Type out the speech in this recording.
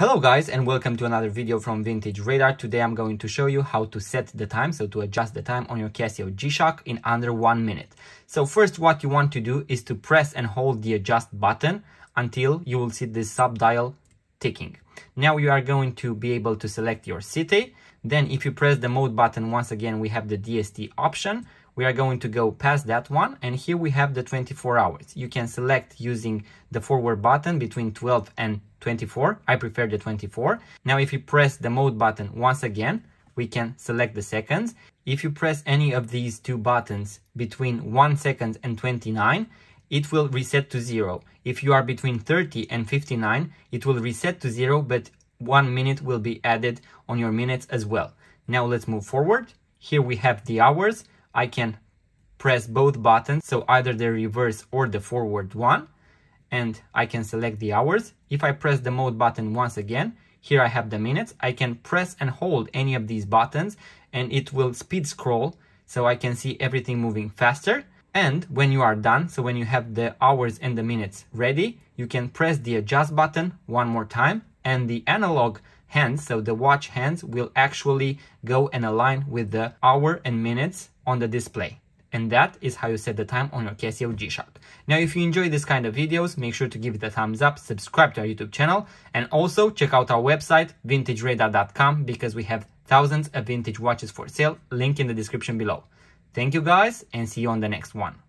Hello guys and welcome to another video from Vintage Radar. Today I'm going to show you how to set the time, so to adjust the time on your Casio G-Shock in under one minute. So first what you want to do is to press and hold the adjust button until you will see this sub dial ticking. Now you are going to be able to select your city. Then if you press the mode button once again we have the DST option we are going to go past that one and here we have the 24 hours. You can select using the forward button between 12 and 24. I prefer the 24. Now if you press the mode button once again, we can select the seconds. If you press any of these two buttons between 1 second and 29, it will reset to 0. If you are between 30 and 59, it will reset to 0, but 1 minute will be added on your minutes as well. Now let's move forward. Here we have the hours. I can press both buttons, so either the reverse or the forward one, and I can select the hours. If I press the mode button once again, here I have the minutes. I can press and hold any of these buttons and it will speed scroll so I can see everything moving faster. And when you are done, so when you have the hours and the minutes ready, you can press the adjust button one more time and the analog hands, so the watch hands will actually go and align with the hour and minutes on the display. And that is how you set the time on your Casio G-Shock. Now, if you enjoy this kind of videos, make sure to give it a thumbs up, subscribe to our YouTube channel, and also check out our website, vintageradar.com, because we have thousands of vintage watches for sale, link in the description below. Thank you guys, and see you on the next one.